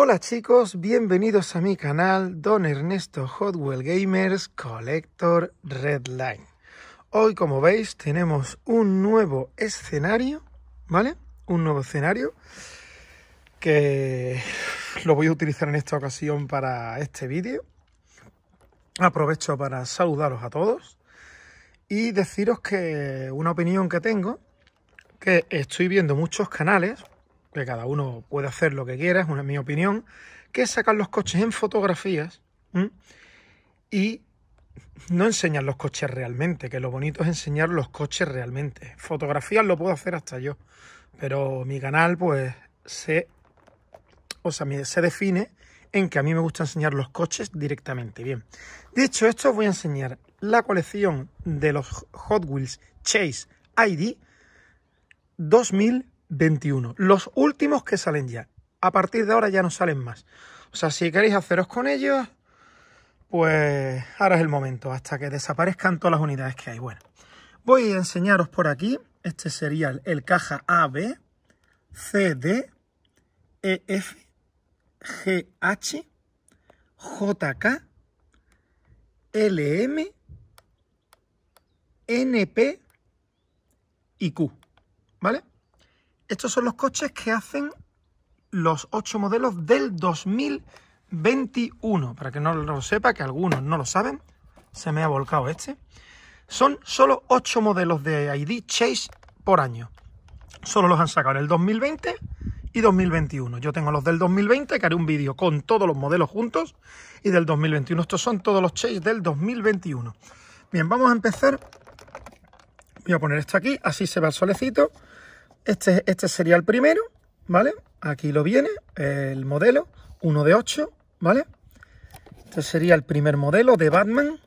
Hola chicos, bienvenidos a mi canal Don Ernesto Hotwell Gamers Collector Redline. Hoy como veis tenemos un nuevo escenario, ¿vale? Un nuevo escenario que lo voy a utilizar en esta ocasión para este vídeo. Aprovecho para saludaros a todos y deciros que una opinión que tengo, que estoy viendo muchos canales, que cada uno puede hacer lo que quiera, es una mi opinión, que es sacar los coches en fotografías y no enseñar los coches realmente, que lo bonito es enseñar los coches realmente. Fotografías lo puedo hacer hasta yo, pero mi canal pues se, o sea, se define en que a mí me gusta enseñar los coches directamente. Bien, dicho esto os voy a enseñar la colección de los Hot Wheels Chase ID 2000 21. Los últimos que salen ya. A partir de ahora ya no salen más. O sea, si queréis haceros con ellos, pues ahora es el momento, hasta que desaparezcan todas las unidades que hay. Bueno, voy a enseñaros por aquí. Este sería el, caja A, B, C, D, E, F, G, H, J, K, L, M, N, P y Q. ¿Vale? Estos son los coches que hacen los ocho modelos del 2021. Para que no lo sepa, que algunos no lo saben, se me ha volcado este. Son solo ocho modelos de ID Chase por año. Solo los han sacado en el 2020 y 2021. Yo tengo los del 2020, que haré un vídeo con todos los modelos juntos, y del 2021. Estos son todos los Chase del 2021. Bien, vamos a empezar. Voy a poner esto aquí, así se ve el solecito. Este, este sería el primero, ¿vale? Aquí lo viene, el modelo, uno de 8, ¿vale? Este sería el primer modelo de Batman.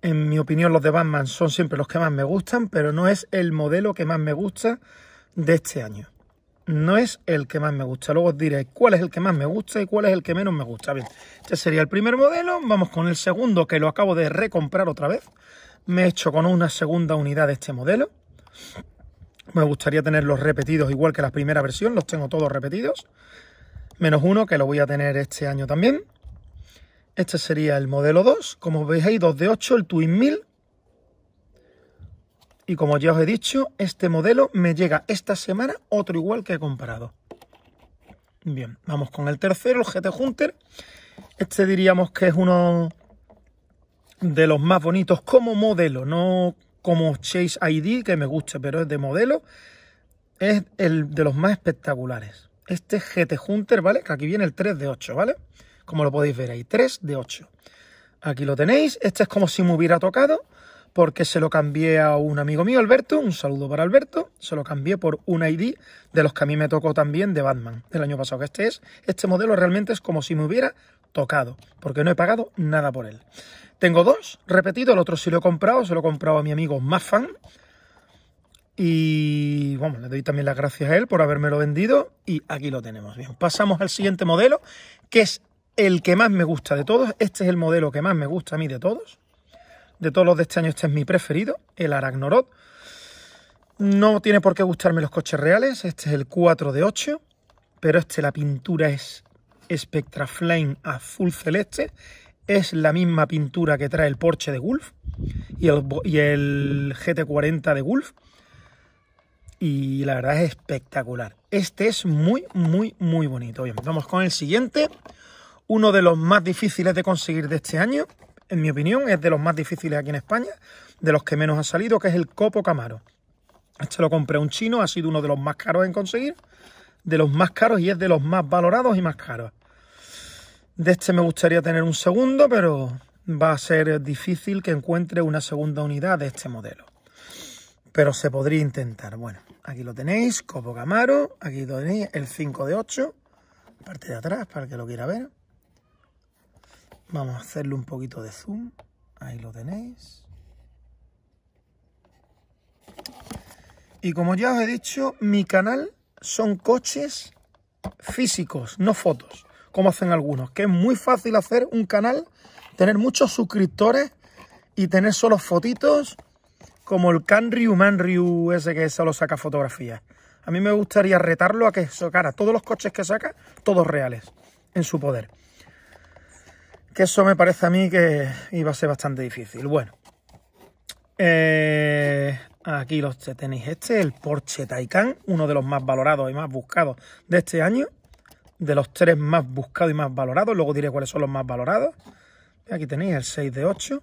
En mi opinión los de Batman son siempre los que más me gustan, pero no es el modelo que más me gusta de este año. No es el que más me gusta. Luego os diré cuál es el que más me gusta y cuál es el que menos me gusta. Bien, este sería el primer modelo. Vamos con el segundo que lo acabo de recomprar otra vez. Me he hecho con una segunda unidad de este modelo. Me gustaría tenerlos repetidos igual que la primera versión, los tengo todos repetidos. Menos uno que lo voy a tener este año también. Este sería el modelo 2, como veis ahí, 2 de 8, el Twin 1000. Y como ya os he dicho, este modelo me llega esta semana otro igual que he comprado. Bien, vamos con el tercero, el GT Hunter. Este diríamos que es uno de los más bonitos como modelo, no como Chase ID, que me gusta, pero es de modelo, es el de los más espectaculares. Este GT Hunter, ¿vale? Que aquí viene el 3 de 8, ¿vale? Como lo podéis ver ahí, 3 de 8. Aquí lo tenéis, este es como si me hubiera tocado, porque se lo cambié a un amigo mío, Alberto, un saludo para Alberto, se lo cambié por un ID de los que a mí me tocó también de Batman del año pasado, que este es, este modelo realmente es como si me hubiera tocado, porque no he pagado nada por él. Tengo dos repetido, el otro sí lo he comprado, se lo he comprado a mi amigo más fan. Y bueno, le doy también las gracias a él por habérmelo vendido. Y aquí lo tenemos. Bien, pasamos al siguiente modelo, que es el que más me gusta de todos. Este es el modelo que más me gusta a mí de todos. De todos los de este año, este es mi preferido, el Aragnorod. No tiene por qué gustarme los coches reales. Este es el 4 de 8. Pero este, la pintura es Spectra Flame azul celeste es la misma pintura que trae el Porsche de Gulf y el, y el GT40 de Gulf. Y la verdad es espectacular. Este es muy, muy, muy bonito. Vamos con el siguiente. Uno de los más difíciles de conseguir de este año, en mi opinión, es de los más difíciles aquí en España, de los que menos ha salido, que es el Copo Camaro. Este lo compré un chino, ha sido uno de los más caros en conseguir, de los más caros y es de los más valorados y más caros. De este me gustaría tener un segundo, pero va a ser difícil que encuentre una segunda unidad de este modelo. Pero se podría intentar. Bueno, aquí lo tenéis, Copo Camaro, aquí tenéis, el 5 de 8, parte de atrás para que lo quiera ver. Vamos a hacerle un poquito de zoom. Ahí lo tenéis. Y como ya os he dicho, mi canal son coches físicos, no fotos como hacen algunos, que es muy fácil hacer un canal, tener muchos suscriptores y tener solo fotitos como el Canryu Manryu ese que solo saca fotografías. A mí me gustaría retarlo a que sacara todos los coches que saca, todos reales, en su poder. Que eso me parece a mí que iba a ser bastante difícil. Bueno, eh, aquí los tenéis este, el Porsche Taycan, uno de los más valorados y más buscados de este año. De los tres más buscados y más valorados. Luego diré cuáles son los más valorados. Aquí tenéis el 6 de 8.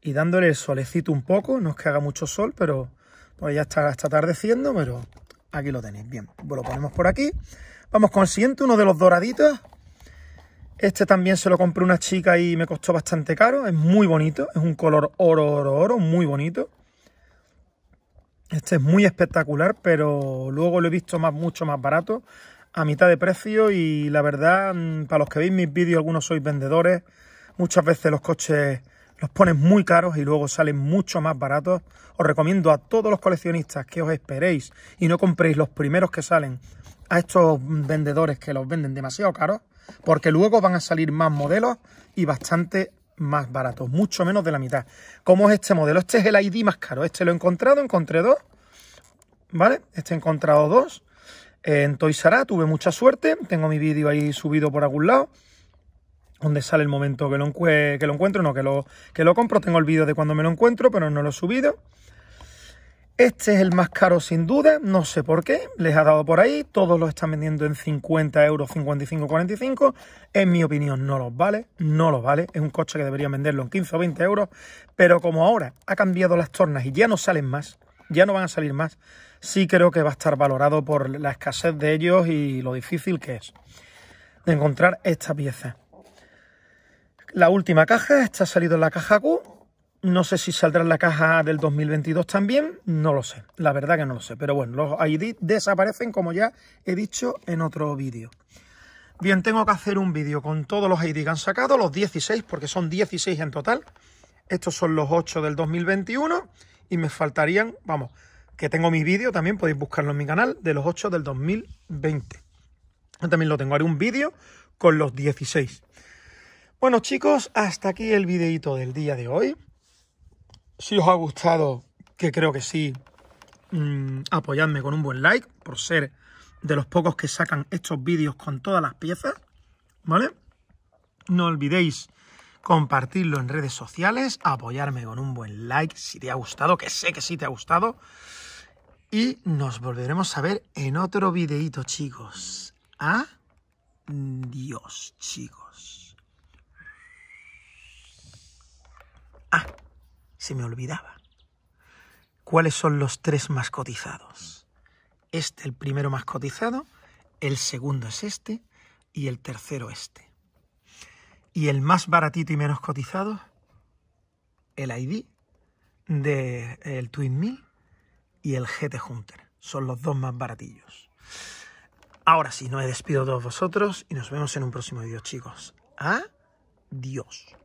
Y dándole el solecito un poco. No es que haga mucho sol, pero pues ya está, está atardeciendo. Pero aquí lo tenéis. Bien, pues lo ponemos por aquí. Vamos con el siguiente, uno de los doraditos. Este también se lo compré una chica y me costó bastante caro. Es muy bonito. Es un color oro, oro, oro. Muy bonito. Este es muy espectacular, pero luego lo he visto más, mucho más barato a mitad de precio y la verdad, mm, para los que veis mis vídeos, algunos sois vendedores, muchas veces los coches los ponen muy caros y luego salen mucho más baratos. Os recomiendo a todos los coleccionistas que os esperéis y no compréis los primeros que salen a estos vendedores que los venden demasiado caros, porque luego van a salir más modelos y bastante más baratos, mucho menos de la mitad. ¿Cómo es este modelo? Este es el ID más caro. Este lo he encontrado, encontré dos, ¿vale? Este he encontrado dos en Toys tuve mucha suerte, tengo mi vídeo ahí subido por algún lado, donde sale el momento que lo, que lo encuentro, no, que lo, que lo compro, tengo el vídeo de cuando me lo encuentro, pero no lo he subido. Este es el más caro sin duda, no sé por qué, les ha dado por ahí, todos lo están vendiendo en 50 euros, 55, 45, en mi opinión no los vale, no los vale, es un coche que debería venderlo en 15 o 20 euros, pero como ahora ha cambiado las tornas y ya no salen más, ya no van a salir más, sí creo que va a estar valorado por la escasez de ellos y lo difícil que es de encontrar esta pieza. La última caja, esta ha salido en la caja Q. No sé si saldrá en la caja del 2022 también, no lo sé, la verdad que no lo sé. Pero bueno, los ID desaparecen como ya he dicho en otro vídeo. Bien, tengo que hacer un vídeo con todos los ID que han sacado, los 16, porque son 16 en total. Estos son los 8 del 2021 y me faltarían, vamos, que tengo mi vídeo también, podéis buscarlo en mi canal, de los 8 del 2020. también lo tengo, haré un vídeo con los 16. Bueno chicos, hasta aquí el videito del día de hoy. Si os ha gustado, que creo que sí, mmm, apoyadme con un buen like, por ser de los pocos que sacan estos vídeos con todas las piezas, ¿vale? No olvidéis compartirlo en redes sociales, apoyarme con un buen like si te ha gustado, que sé que sí te ha gustado. Y nos volveremos a ver en otro videito, chicos. Adiós, chicos. Ah, se me olvidaba. ¿Cuáles son los tres más cotizados? Este, el primero más cotizado, el segundo es este y el tercero este. Y el más baratito y menos cotizado, el ID del el Twin Mill y el GT Hunter. Son los dos más baratillos. Ahora sí, no me despido de todos vosotros y nos vemos en un próximo vídeo, chicos. Adiós.